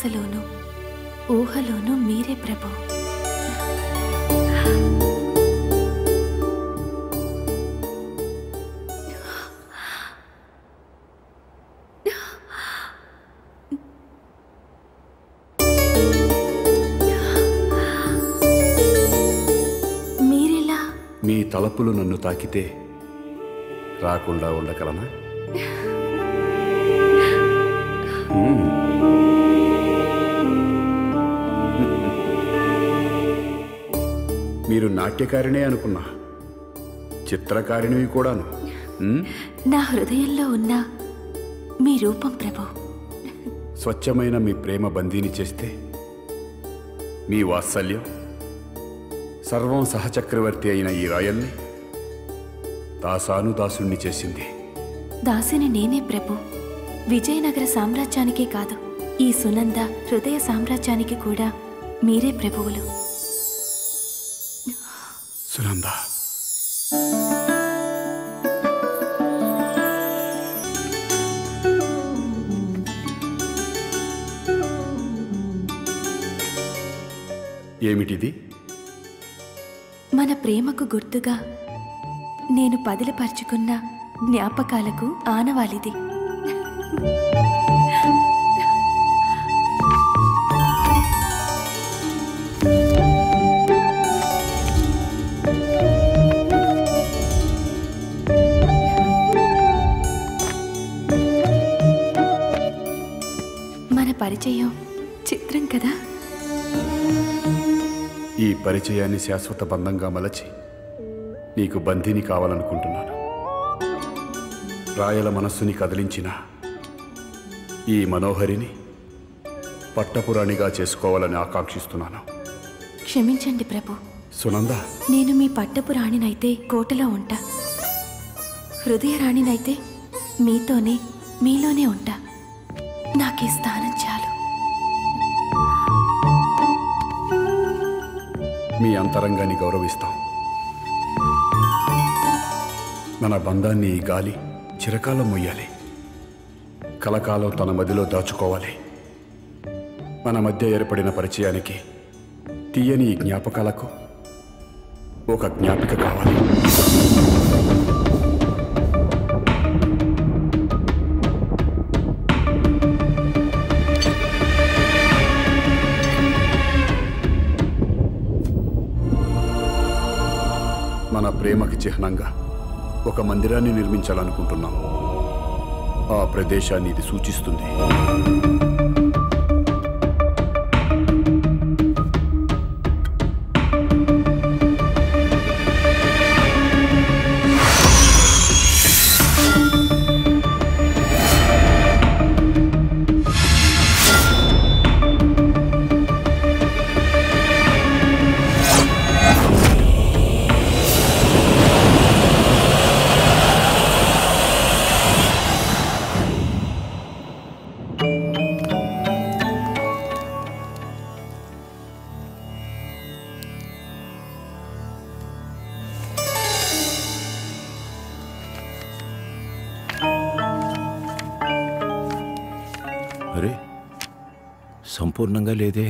శ్వాసలోనూ ఊహలోనూ మీరే ప్రభు. మీ తలపులు నన్ను తాకితే రాకుండా ఉండగలనా? మీరు నాట్యకారిణే అనుకున్నా. చిత్రకారిణివి కూడాను? నా హృదయంలో ఉన్న మీ రూపం ప్రభు. స్వచ్ఛమైన మీ ప్రేమ బందీని చేస్తే మీ వాత్సల్యం సర్వం సహచక్రవర్తి అయిన ఈ రాయల్ని దాసాను దాసుణ్ణి చేసింది. దాసిని నేనే ప్రభు. విజయనగర సామ్రాజ్యానికే కాదు ఈ సునంద హృదయ సామ్రాజ్యానికి కూడా మీరే ప్రభువులు. సునంద ఏమిటిది? మన ప్రేమకు గుర్తుగా నేను పదిలపరుచుకున్న జ్ఞాపకాలకు ఆనవాలిది. పరిచయం. చిత్రం కదా? ఈ పరిచయాన్ని శాశ్వత బంధంగా మలచి నీకు బంధిని కావాలనుకుంటున్నాను. రాయల మనస్సుని కదిలించిన ఈ మనోహరిని పట్టపురాణిగా చేసుకోవాలని ఆకాంక్షిస్తున్నాను. క్షమించండి ప్రభు. సునంద. నేను మీ పట్టపు రాణినైతే కోటలో ఉంటా. హృదయ రాణినైతే మీతోనే మీలోనే ఉంటా. నాకీ స్థానం చాలు. మీ అంతరంగాన్ని గౌరవిస్తాం. మన బంధాన్ని గాలి చిరకాలం మొయ్యాలి. కలకాలం తన మదిలో దాచుకోవాలి. మన మధ్య ఏర్పడిన పరిచయానికి తీయని ఈ జ్ఞాపకాలకు ఒక జ్ఞాపిక కావాలి. చిహ్నంగా ఒక మందిరాన్ని నిర్మించాలనుకుంటున్నాం. ఆ ప్రదేశాన్ని ఇది సూచిస్తుంది. సంపూర్ణంగా లేదే.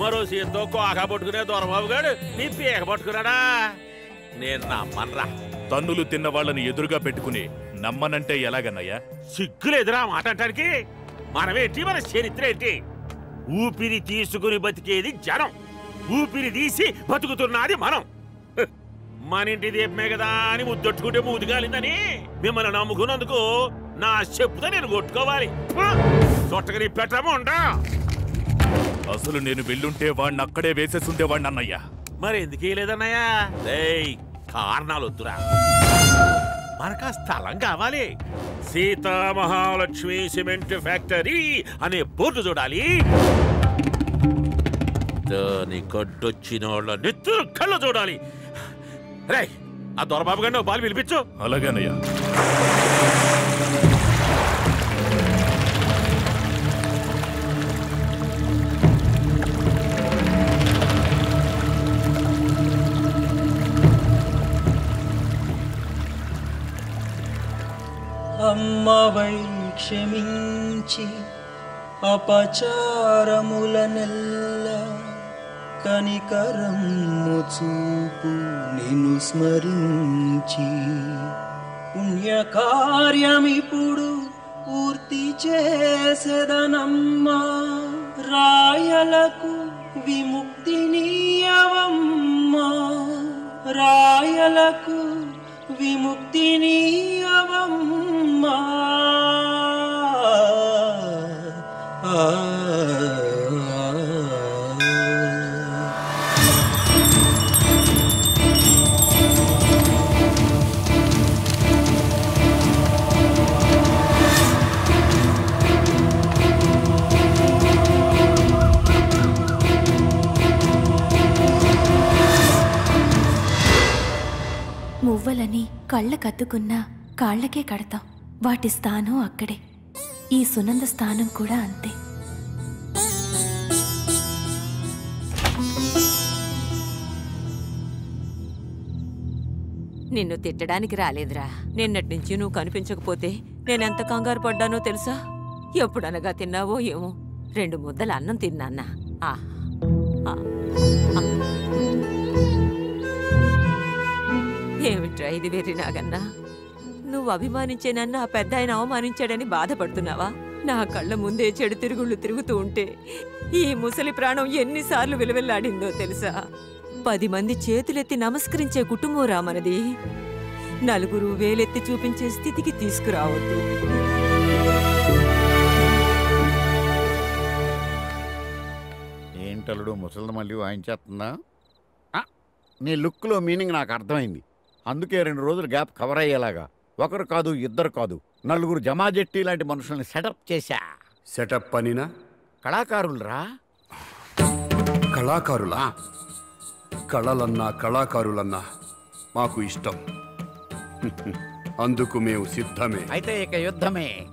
మరో చేత్తో కోక పట్టుకునే దొరబాబు గాడు నీ పేక పట్టుకున్నాడా? నేను నమ్మనరా. తన్నులు తిన్న వాళ్ళని ఎదురుగా పెట్టుకుని నమ్మనంటే ఎలాగన్నయ్యా? సిగ్గులేదురా మాట అంటానికి? మనమేంటి? మన చరిత్ర ఏంటి? ఊపిరి తీసుకుని బతికేది జనం. ఊపిరి తీసి బతుకుతున్నది మనం. మన ఇంటి దీపమే కదా అని ముద్దొట్టుకుంటే మూదిగాలిందని మిమ్మల్ని నమ్ముకున్నందుకు నా చెప్పుతో నేను కొట్టుకోవాలి. చుట్టకని పెట్టముండా. అసలు నేను వెళ్ళుంటే వాడిని అక్కడే వేసేసుండేవాడిని అన్నయ్యా. మరి ఎందుకు వేయలేదన్నయ్యా? రేయ్ కారణాలు వద్దురా మనకు ఆ స్థలం కావాలి. సీతా మహాలక్ష్మి సిమెంట్ ఫ్యాక్టరీ అనే బోర్డు చూడాలి. దాని గడ్డొచ్చిన వాళ్ళ నెత్తురు కళ్ళు చూడాలి. రే ఆ దొరబాబు గారిని బాలు పిలిపించు. అలాగేనయ్యా. అమ్మవై క్షమించి అపచారములనెల్ కనికరము చూపు నిన్ను స్మరించి. పుణ్యకార్యమిప్పుడు పూర్తి చేసేదనమ్మా. రాయలకు విముక్తినీయవమ్మా రాయలకు విముక్తినీయవమ్మా కత్తుకున్నా కాళ్ళకే కడతాం. వాటి స్థానం అక్కడే. ఈ సునంద స్థానం కూడా అంతే. నిన్ను తిట్టడానికి రాలేదురా. నిన్నటి నుంచి నువ్వు కనిపించకపోతే నేనెంత కంగారు పడ్డానో తెలుసా? ఎప్పుడనగా తిన్నావో ఏమో. రెండు ముద్దల అన్నం తిన్నాన్నా ఆ, ఏమిట్రా ఇది వెర్రి నాగన్నా? నువ్వు అభిమానించే నన్ను ఆ పెద్ద ఆయన అవమానించాడని బాధపడుతున్నావా? నా కళ్ళ ముందే చెడు తిరుగుళ్ళు తిరుగుతూ ఉంటే ఈ ముసలి ప్రాణం ఎన్నిసార్లు విలువెల్లాడిందో తెలుసా? పది మంది చేతులెత్తి నమస్కరించే కుటుంబం రా మనది. నలుగురు వేలెత్తి చూపించే స్థితికి తీసుకురావద్దు. ఏంటలుడు ముసలిది మళ్ళీ వాయించేస్తుందా? నీ లుక్లో మీనింగ్ నాకు అర్థమైంది. అందుకే రెండు రోజులు గ్యాప్ కవర్ అయ్యేలాగా. ఒకరు కాదు ఇద్దరు కాదు. నలుగురు జమాజెట్టి లాంటి మనుషుల్ని సెటప్ చేశా. సెటప్ పనినా? కళాకారులరా. కళాకారులా? కళలన్నా కళాకారులన్నా మాకు ఇష్టం. అందుకు మేము సిద్ధమే. అయితే ఇక యుద్ధమే.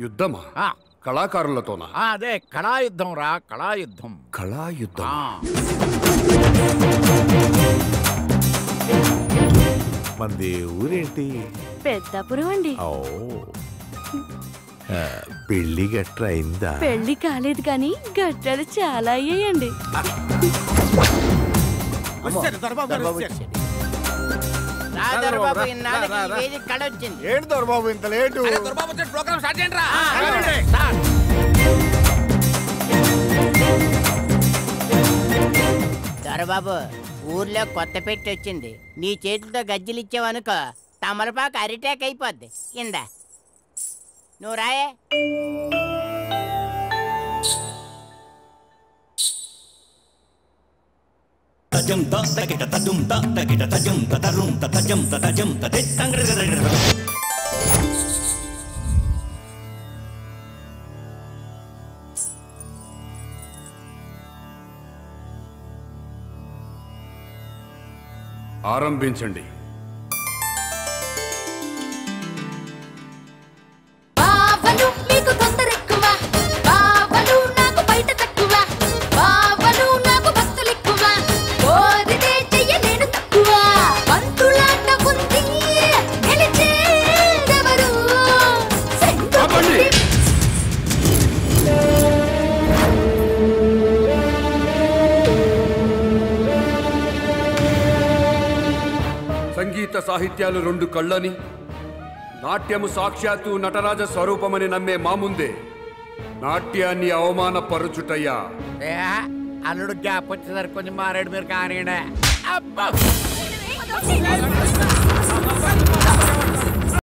యుద్ధమా? కళాకారులతోనా? అదే కళాయుద్ధం. రా కళాయుద్ధం కళాయుద్ధం ఊరేంటి? పెద్దాపురం అండి. ఓ. పెళ్ళి గట్ర అయిందా? పెళ్ళి కాలేదు కానీ గట్టాలు చాలా అయ్యాయండి. ఏంటి దొరబాబు ఇంత లేటు? దొరబాబు ఊర్లో కొత్త పెట్టి వచ్చింది. నీ చేతితో గజ్జలు ఇచ్చావనుకో తమలపాకు అరిటాక్ అయిపోద్ది. కింద నువ్వు రాయే. ఆరంభించండి. సంగీత సాహిత్యాలు రెండు కళ్ళని నాట్యము సాక్షాత్తు నటరాజ స్వరూపమని నమ్మే మా ముందే నాట్యాన్ని అవమానపరుచుటయ్యా. అల్లుడు గ్యాప్ వచ్చేసరికి కొంచెం మారాడు మీరు కానీ అబ్బా!